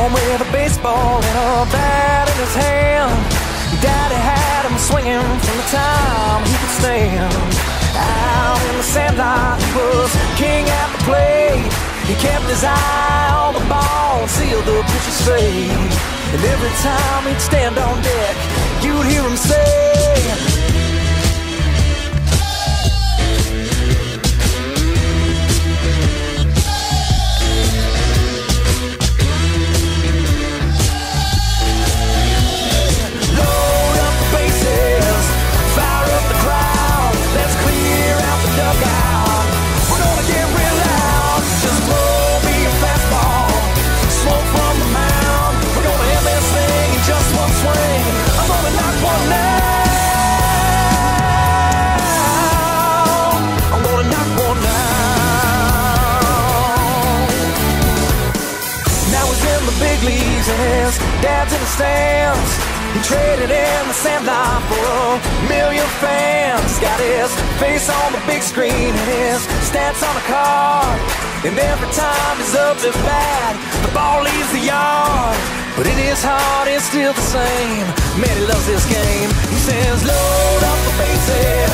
home with a baseball and a bat in his hand. Daddy had him swinging from the time he could stand. Out in the sandlot, he was king at the plate. He kept his eye on the ball, sealed the pitcher's fate. And every time he'd stand on deck, you'd hear him say, leagues dad's in the stands. He traded in the sandlot for a million fans. Got his face on the big screen and his stats on the card. And every time he's up to bat, the ball leaves the yard. But in his heart, it's still the same. Man, he loves this game. He says, load up the bases,